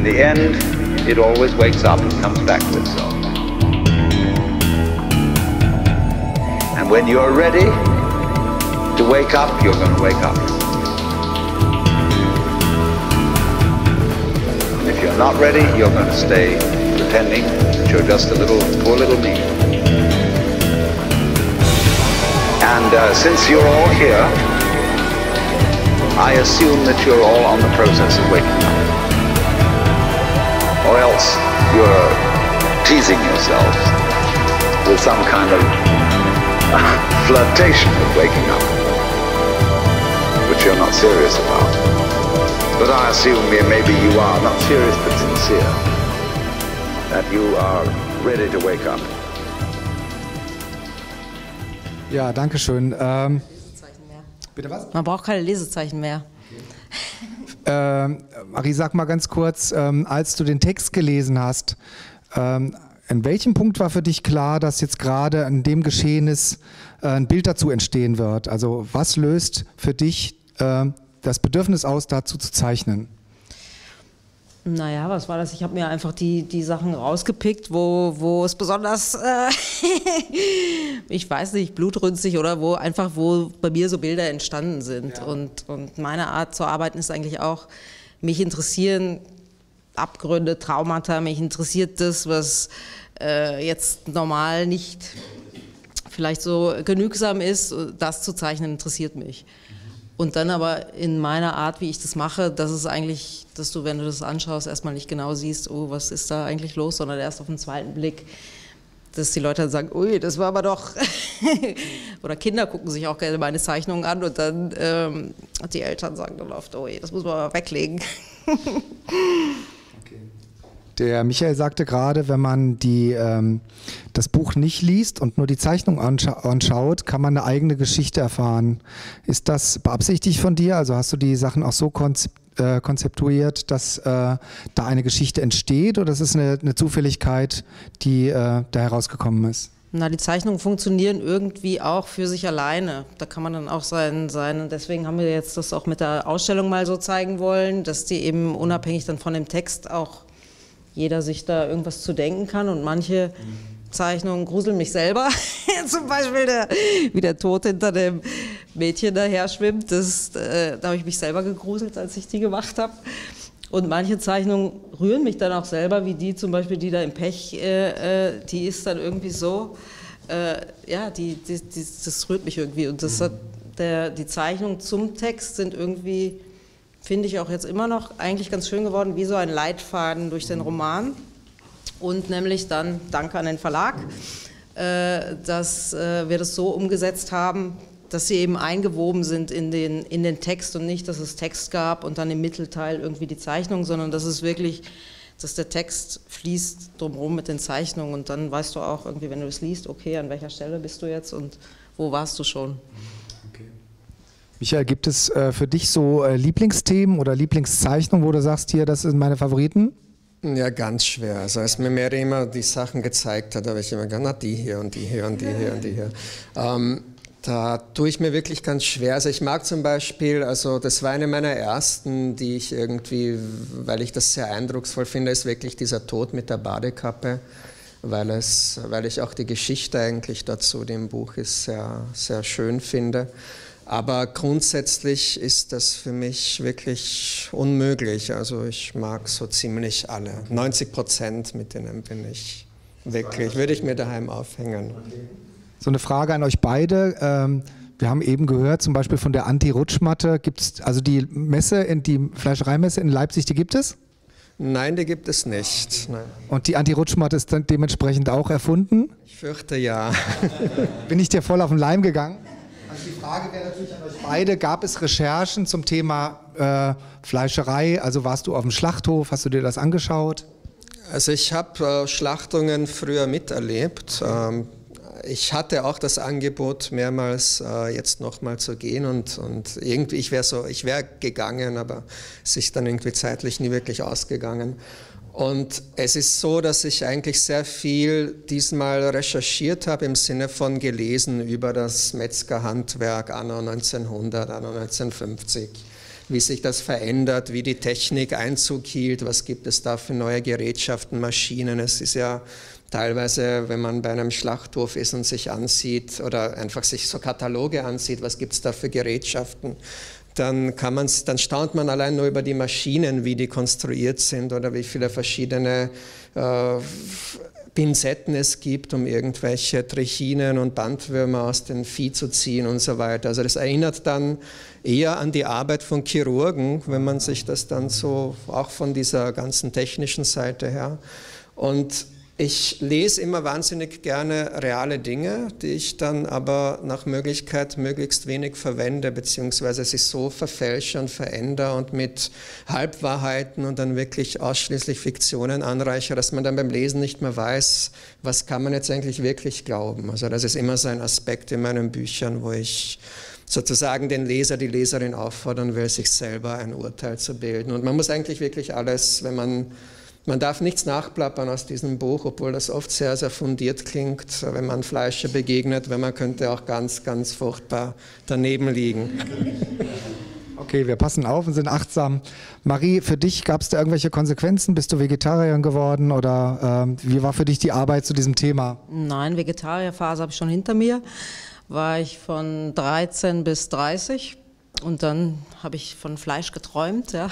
in the end, it always wakes up and comes back to itself. And when you're ready to wake up, you're going to wake up. And if you're not ready, you're going to stay pretending that you're just a little, poor little me. And uh, since you're all here, I assume that you're all on the process of waking up. You're teasing yourselves with some kind of flirtation with waking up, which you're not serious about. But I assume maybe you are not serious but sincere, that you are ready to wake up. Ja, danke schön. Ähm, bitte was? Man braucht keine Lesezeichen mehr. Ähm, Marie, sag mal ganz kurz, ähm, als du den Text gelesen hast, ähm, an welchem Punkt war für dich klar, dass jetzt gerade an dem Geschehnis äh, ein Bild dazu entstehen wird? Also was löst für dich äh, das Bedürfnis aus, dazu zu zeichnen? Naja, was war das? Ich habe mir einfach die, die Sachen rausgepickt, wo, wo es besonders, äh, ich weiß nicht, blutrünstig oder wo einfach, wo bei mir so Bilder entstanden sind. Ja. Und, und meine Art zu arbeiten ist eigentlich auch, mich interessieren Abgründe, Traumata, mich interessiert das, was äh, jetzt normal nicht vielleicht so genügsam ist, das zu zeichnen, interessiert mich. Und dann aber in meiner Art, wie ich das mache, das ist eigentlich, dass du, wenn du das anschaust, erstmal nicht genau siehst, oh, was ist da eigentlich los, sondern erst auf den zweiten Blick, dass die Leute dann sagen, ui, das war aber doch. Oder Kinder gucken sich auch gerne meine Zeichnungen an und dann ähm, die Eltern sagen dann oft, ui, das muss man mal weglegen. Der Michael sagte gerade, wenn man die, ähm, das Buch nicht liest und nur die Zeichnung anscha anschaut, kann man eine eigene Geschichte erfahren. Ist das beabsichtigt von dir? Also hast du die Sachen auch so konzip äh, konzeptuiert, dass äh, da eine Geschichte entsteht oder ist es eine, eine Zufälligkeit, die äh, da herausgekommen ist? Na, die Zeichnungen funktionieren irgendwie auch für sich alleine. Da kann man dann auch sein, sein. Und deswegen haben wir jetzt das auch mit der Ausstellung mal so zeigen wollen, dass die eben unabhängig dann von dem Text auch jeder sich da irgendwas zu denken kann und manche Zeichnungen gruseln mich selber. Zum Beispiel, der, wie der Tod hinter dem Mädchen daher schwimmt. Das, äh, da habe ich mich selber gegruselt, als ich die gemacht habe. Und manche Zeichnungen rühren mich dann auch selber, wie die zum Beispiel, die da im Pech, äh, äh die ist dann irgendwie so, äh, ja, die, die, die, das rührt mich irgendwie. Und das hat der, die Zeichnungen zum Text sind irgendwie finde ich auch jetzt immer noch eigentlich ganz schön geworden, wie so ein Leitfaden durch den Roman. Und nämlich dann, danke an den Verlag, äh, dass äh, wir das so umgesetzt haben, dass sie eben eingewoben sind in den, in den Text und nicht, dass es Text gab und dann im Mittelteil irgendwie die Zeichnung, sondern dass es wirklich, dass der Text fließt drumherum mit den Zeichnungen und dann weißt du auch irgendwie, wenn du es liest, okay, an welcher Stelle bist du jetzt und wo warst du schon. Michael, gibt es äh, für dich so äh, Lieblingsthemen oder Lieblingszeichnungen, wo du sagst, hier, das sind meine Favoriten? Ja, ganz schwer. Also als mir Mary immer die Sachen gezeigt hat, habe ich immer gesagt, na die hier und die hier und die hier und die hier. Ähm, da tue ich mir wirklich ganz schwer. Also ich mag zum Beispiel, also das war eine meiner ersten, die ich irgendwie, weil ich das sehr eindrucksvoll finde, ist wirklich dieser Tod mit der Badekappe, weil, es, weil ich auch die Geschichte eigentlich dazu, die im Buch ist, sehr, sehr schön finde. Aber grundsätzlich ist das für mich wirklich unmöglich. Also ich mag so ziemlich alle. 90 Prozent mit denen bin ich wirklich, würde ich mir daheim aufhängen. So eine Frage an euch beide. Ähm, wir haben eben gehört, zum Beispiel von der Anti-Rutschmatte. Gibt es, also die Messe, die Fleischereimesse in Leipzig, die gibt es? Nein, die gibt es nicht. Nein. Und die Anti-Rutschmatte ist dann dementsprechend auch erfunden? Ich fürchte ja. Bin ich dir voll auf den Leim gegangen? Also die Frage wäre natürlich an euch beide, gab es Recherchen zum Thema äh, Fleischerei? Also warst du auf dem Schlachthof, hast du dir das angeschaut? Also ich habe äh, Schlachtungen früher miterlebt. Ähm, ich hatte auch das Angebot, mehrmals äh, jetzt nochmal zu gehen und, und irgendwie, ich wäre so, ich wäre gegangen, aber es ist dann irgendwie zeitlich nie wirklich ausgegangen. Und es ist so, dass ich eigentlich sehr viel diesmal recherchiert habe im Sinne von gelesen über das Metzgerhandwerk anno 1900, anno 1950. wie sich das verändert, wie die Technik Einzug hielt, was gibt es da für neue Gerätschaften, Maschinen. Es ist ja teilweise, wenn man bei einem Schlachthof ist und sich ansieht oder einfach sich so Kataloge ansieht, was gibt es da für Gerätschaften, dann, kann man's, dann staunt man allein nur über die Maschinen, wie die konstruiert sind oder wie viele verschiedene äh, Pinzetten es gibt, um irgendwelche Trichinen und Bandwürmer aus dem Vieh zu ziehen und so weiter. Also das erinnert dann eher an die Arbeit von Chirurgen, wenn man sich das dann so auch von dieser ganzen technischen Seite her. Und ich lese immer wahnsinnig gerne reale Dinge, die ich dann aber nach Möglichkeit möglichst wenig verwende, beziehungsweise sie so verfälsche und verändere und mit Halbwahrheiten und dann wirklich ausschließlich Fiktionen anreiche, dass man dann beim Lesen nicht mehr weiß, was kann man jetzt eigentlich wirklich glauben. Also das ist immer so ein Aspekt in meinen Büchern, wo ich sozusagen den Leser, die Leserin auffordern will, sich selber ein Urteil zu bilden. Und man muss eigentlich wirklich alles, wenn man man darf nichts nachplappern aus diesem Buch, obwohl das oft sehr, sehr fundiert klingt, wenn man Fleischer begegnet, weil man könnte auch ganz, ganz furchtbar daneben liegen. Okay, wir passen auf und sind achtsam. Marie, für dich gab es da irgendwelche Konsequenzen? Bist du Vegetarierin geworden oder äh, wie war für dich die Arbeit zu diesem Thema? Nein, Vegetarierphase habe ich schon hinter mir. War ich von 13 bis 30 und dann habe ich von Fleisch geträumt, ja.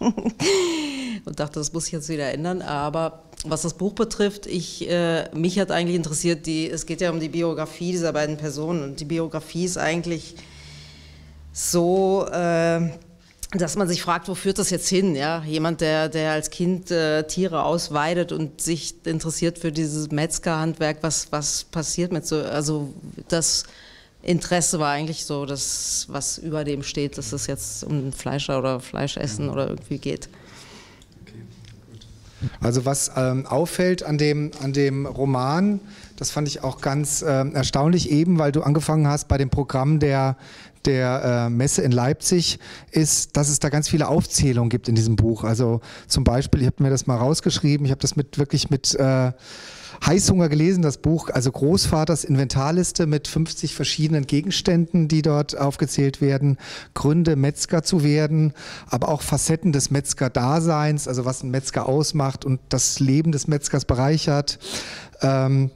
und dachte, das muss ich jetzt wieder ändern. Aber was das Buch betrifft, ich, äh, mich hat eigentlich interessiert, die, es geht ja um die Biografie dieser beiden Personen. Und die Biografie ist eigentlich so, äh, dass man sich fragt, wo führt das jetzt hin? Ja? Jemand, der, der als Kind äh, Tiere ausweidet und sich interessiert für dieses Metzgerhandwerk, was, was passiert mit so, also das Interesse war eigentlich so, das, was über dem steht, dass es jetzt um Fleischer oder Fleischessen oder irgendwie geht. Also was ähm, auffällt an dem, an dem Roman, das fand ich auch ganz äh, erstaunlich eben, weil du angefangen hast bei dem Programm der, der äh, Messe in Leipzig, ist, dass es da ganz viele Aufzählungen gibt in diesem Buch. Also zum Beispiel, ich habe mir das mal rausgeschrieben, ich habe das mit wirklich mit äh, Heißhunger gelesen, das Buch, also Großvaters Inventarliste mit 50 verschiedenen Gegenständen, die dort aufgezählt werden, Gründe, Metzger zu werden, aber auch Facetten des Metzger-Daseins, also was ein Metzger ausmacht und das Leben des Metzgers bereichert. Ähm,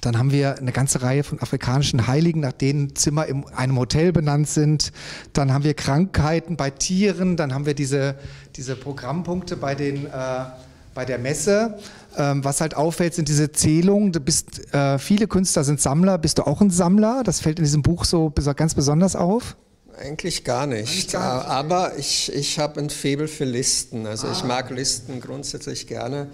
dann haben wir eine ganze Reihe von afrikanischen Heiligen, nach denen Zimmer in einem Hotel benannt sind. Dann haben wir Krankheiten bei Tieren. Dann haben wir diese, diese Programmpunkte bei, den, äh, bei der Messe. Ähm, was halt auffällt, sind diese Zählungen. Du bist, äh, viele Künstler sind Sammler. Bist du auch ein Sammler? Das fällt in diesem Buch so ganz besonders auf. Eigentlich gar nicht. Gar nicht. Aber ich, ich habe ein Faible für Listen. Also ah. ich mag Listen grundsätzlich gerne.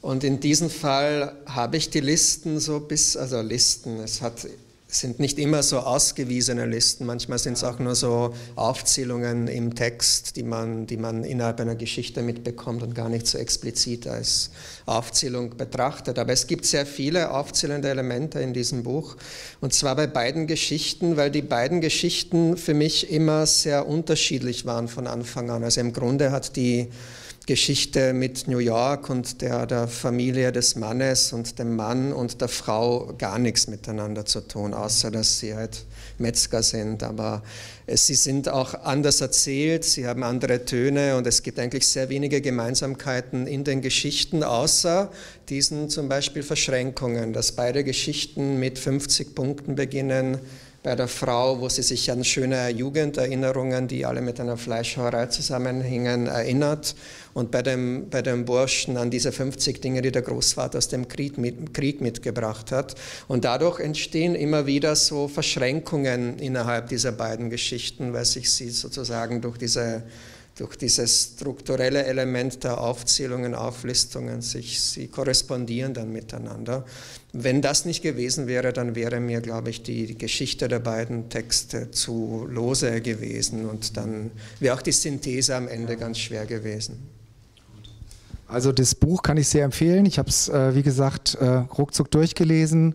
Und in diesem Fall habe ich die Listen so bis, also Listen, es hat sind nicht immer so ausgewiesene Listen, manchmal sind es auch nur so Aufzählungen im Text, die man, die man innerhalb einer Geschichte mitbekommt und gar nicht so explizit als Aufzählung betrachtet. Aber es gibt sehr viele aufzählende Elemente in diesem Buch und zwar bei beiden Geschichten, weil die beiden Geschichten für mich immer sehr unterschiedlich waren von Anfang an. Also im Grunde hat die Geschichte mit New York und der, der Familie des Mannes und dem Mann und der Frau gar nichts miteinander zu tun, außer dass sie halt Metzger sind. Aber sie sind auch anders erzählt, sie haben andere Töne und es gibt eigentlich sehr wenige Gemeinsamkeiten in den Geschichten, außer diesen zum Beispiel Verschränkungen, dass beide Geschichten mit 50 Punkten beginnen bei der Frau, wo sie sich an schöne Jugenderinnerungen, die alle mit einer Fleischhauerei zusammenhängen, erinnert. Und bei dem, bei dem Burschen an diese 50 Dinge, die der Großvater aus dem Krieg, mit, Krieg mitgebracht hat. Und dadurch entstehen immer wieder so Verschränkungen innerhalb dieser beiden Geschichten, weil sich sie sozusagen durch diese durch dieses strukturelle Element der Aufzählungen, Auflistungen, sich, sie korrespondieren dann miteinander. Wenn das nicht gewesen wäre, dann wäre mir, glaube ich, die Geschichte der beiden Texte zu lose gewesen und dann wäre auch die Synthese am Ende ganz schwer gewesen. Also das Buch kann ich sehr empfehlen. Ich habe es, äh, wie gesagt, äh, ruckzuck durchgelesen.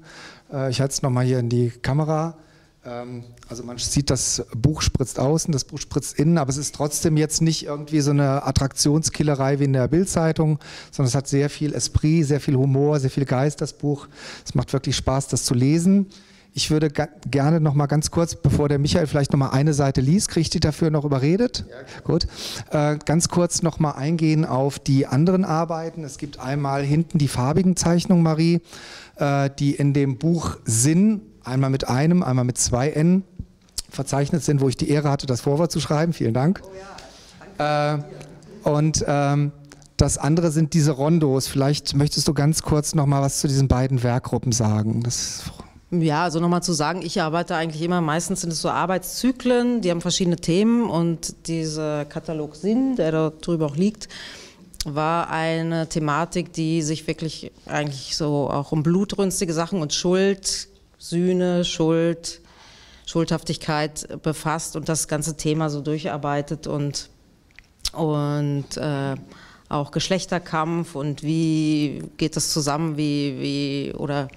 Äh, ich halte es nochmal hier in die Kamera. Ähm, also man sieht, das Buch spritzt außen, das Buch spritzt innen, aber es ist trotzdem jetzt nicht irgendwie so eine Attraktionskillerei wie in der Bildzeitung, sondern es hat sehr viel Esprit, sehr viel Humor, sehr viel Geist, das Buch. Es macht wirklich Spaß, das zu lesen. Ich würde gerne noch mal ganz kurz, bevor der Michael vielleicht noch mal eine Seite liest, kriege ich die dafür noch überredet? Ja, Gut. Äh, ganz kurz noch mal eingehen auf die anderen Arbeiten. Es gibt einmal hinten die farbigen Zeichnungen, Marie, äh, die in dem Buch Sinn, einmal mit einem, einmal mit zwei N verzeichnet sind, wo ich die Ehre hatte, das Vorwort zu schreiben. Vielen Dank. Oh ja, danke. Äh, und ähm, das andere sind diese Rondos. Vielleicht möchtest du ganz kurz noch mal was zu diesen beiden Werkgruppen sagen. Das ja, also nochmal zu sagen, ich arbeite eigentlich immer, meistens sind es so Arbeitszyklen, die haben verschiedene Themen und dieser Katalog Sinn, der da drüber auch liegt, war eine Thematik, die sich wirklich eigentlich so auch um blutrünstige Sachen und Schuld, Sühne, Schuld, Schuldhaftigkeit befasst und das ganze Thema so durcharbeitet und, und äh, auch Geschlechterkampf und wie geht das zusammen, wie, wie oder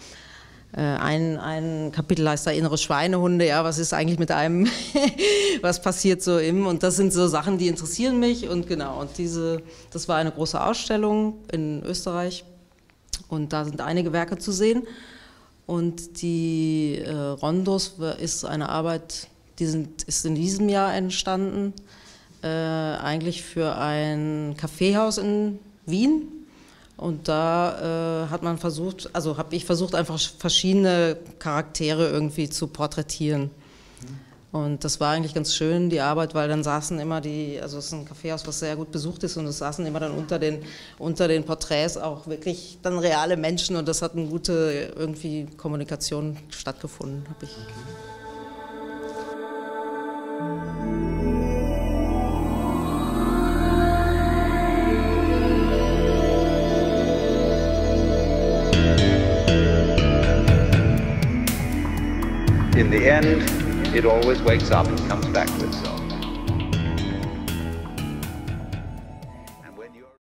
äh, ein, ein Kapitel heißt da innere Schweinehunde, ja, was ist eigentlich mit einem, was passiert so im, und das sind so Sachen, die interessieren mich und genau, und diese, das war eine große Ausstellung in Österreich und da sind einige Werke zu sehen und die äh, Rondos ist eine Arbeit, die sind, ist in diesem Jahr entstanden, äh, eigentlich für ein Kaffeehaus in Wien, und da äh, hat man versucht, also habe ich versucht, einfach verschiedene Charaktere irgendwie zu porträtieren. Und das war eigentlich ganz schön, die Arbeit, weil dann saßen immer die, also es ist ein Kaffeehaus, was sehr gut besucht ist, und es saßen immer dann unter den, unter den Porträts auch wirklich dann reale Menschen und das hat eine gute irgendwie Kommunikation stattgefunden, habe ich. In the end, it always wakes up and comes back to itself.